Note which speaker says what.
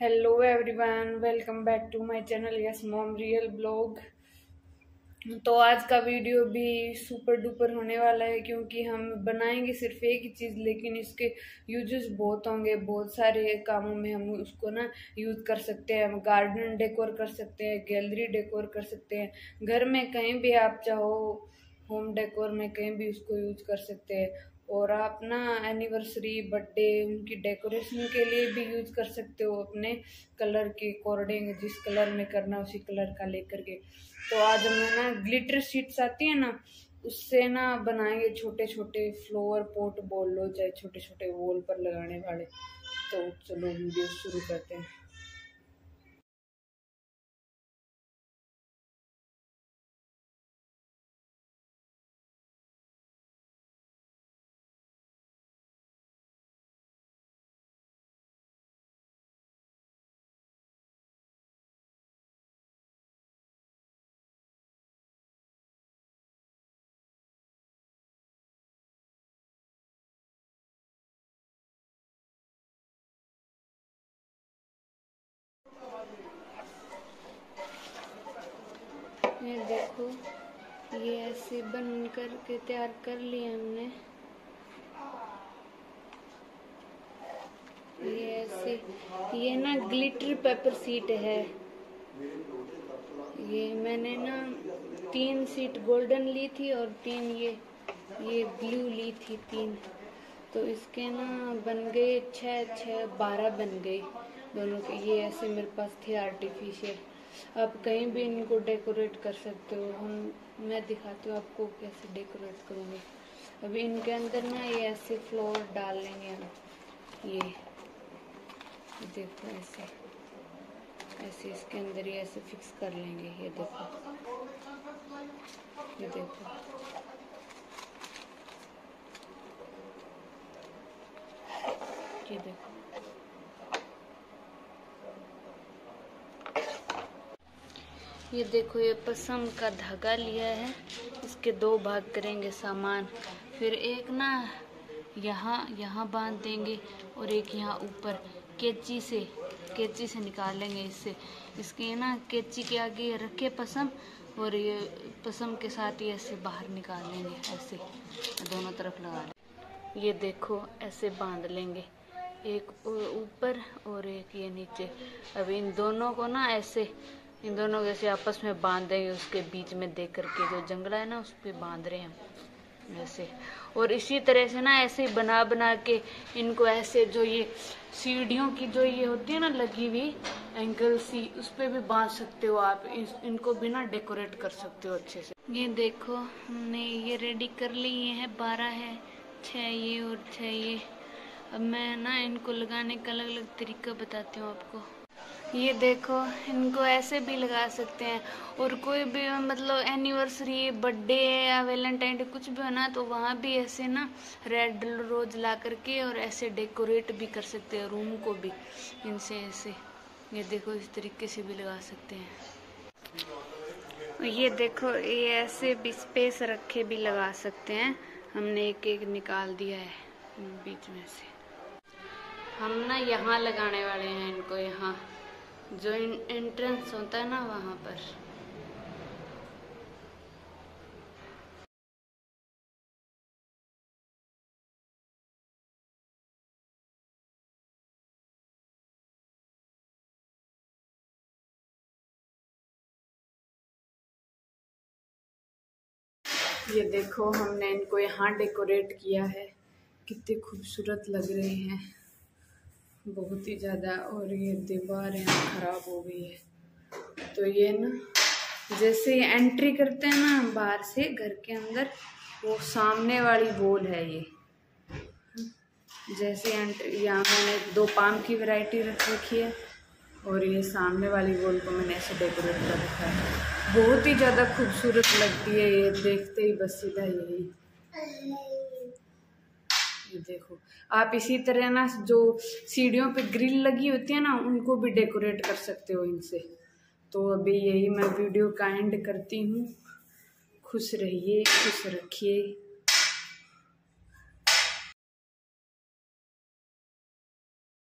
Speaker 1: Hello everyone welcome back to my channel yes mom real blog तो आज का video भी सुपर डुपर होने वाला है क्योंकि हम बनाएँगे सिर्फ़ एक ही चीज़, लेकिन इसके यूजेस बहुत होंगे। बहुत सारे कामों में हम उसको ना यूज़ कर सकते हैं। हम गार्डन डेकोर कर सकते हैं गैलरी डेकोर कर सकते हैं। घर में कहीं भी आप चाहो होम डेकोर में कहीं भी उसको यूज़ कर सकते हैं। और आप ना एनिवर्सरी बर्थडे उनकी डेकोरेशन के लिए भी यूज़ कर सकते हो अपने कलर के अकॉर्डिंग जिस कलर में करना उसी कलर का लेकर के। तो आज हमें ना ग्लिटर शीट्स आती है ना, उससे ना बनाएँगे छोटे छोटे फ्लोवर पोट बोल लो, चाहे छोटे छोटे वॉल पर लगाने वाले। तो चलो वीडियो शुरू करते हैं। देखो ये ऐसे बन करके तैयार कर लिया हमने। ये ऐसे, ये ना ग्लिटर पेपर सीट है। ये मैंने ना तीन सीट गोल्डन ली थी और तीन ये ये ब्लू ली थी तीन। तो इसके ना बन गए छः छः बारह बन गए। दोनों के, ये ऐसे मेरे पास थे आर्टिफिशियल आप कहीं भी इनको डेकोरेट कर सकते हो। हम, मैं दिखाती हूँ आपको कैसे डेकोरेट करूँगी। अभी इनके अंदर ना ये ऐसे फ्लोर डाल लेंगे हम। ये, देखो ऐसे। ऐसे इसके अंदर ये ऐसे फिक्स कर लेंगे। ये देखो। ये देखो। ये देखो। ये देखो, ये पसम का धागा लिया है। इसके दो भाग करेंगे सामान। फिर एक ना यहाँ यहाँ बाँध देंगे और एक यहाँ ऊपर कैची से कैची से निकालेंगे इससे। इसके ना कैची के आगे रखे पसम और ये पसम के साथ ही ऐसे बाहर निकाल लेंगे, ऐसे दोनों तरफ़ लगा लेंगे। ये देखो, ऐसे बाँध लेंगे। एक ऊपर और एक ये नीचे। अब इन दोनों को ना ऐसे इन दोनों को ऐसे आपस में बाँध देंगे उसके बीच में देख करके जो जंगला है ना, उस पर बाँध रहे हैं ऐसे और इसी तरह से ना, ऐसे बना बना के इनको ऐसे जो ये सीढ़ियों की जो ये होती है ना, लगी हुई एंकल सी, उस पर भी बाँध सकते हो आप। इनको भी ना डेकोरेट कर सकते हो अच्छे से। ये देखो, हमने ये रेडी कर ली, ये है बारह है छः ये और छः ये। अब मैं ना इनको लगाने का अलग अलग तरीका बताती हूँ आपको। ये देखो, इनको ऐसे भी लगा सकते हैं। और कोई भी मतलब एनिवर्सरी बर्थडे या वैलेंटाइन डे कुछ भी होना तो वहाँ भी ऐसे ना रेड रोज ला करके और ऐसे डेकोरेट भी कर सकते हैं रूम को भी। इनसे ऐसे, ये देखो, इस तरीके से भी लगा सकते हैं। ये देखो, ये ऐसे भी स्पेस रखे भी लगा सकते हैं। हमने एक एक निकाल दिया है, बीच में से। हम ना यहाँ लगाने वाले हैं इनको, यहाँ। जो एंट्रेंस होता है ना वहाँ पर। ये देखो, हमने इनको यहाँ डेकोरेट किया है। कितने खूबसूरत लग रहे हैं। बहुत ही ज़्यादा और ये दीवार यहाँ ख़राब हो गई है। तो ये ना, जैसे एंट्री करते हैं ना बाहर से, घर के अंदर, वो सामने वाली बोल है ये। जैसे एंट्री यहाँ मैंने दो पाम की वैरायटी रख रखी है और ये सामने वाली बोल को मैंने ऐसे डेकोरेट कर रखा है। बहुत ही ज़्यादा खूबसूरत लगती है ये, देखते ही बस सीधा यही। ये देखो। आप इसी तरह ना जो सीढ़ियों पे ग्रिल लगी होती है ना, उनको भी डेकोरेट कर सकते हो इनसे। तो अभी यही मैं वीडियो का एंड करती हूँ। खुश रहिए, खुश रखिए।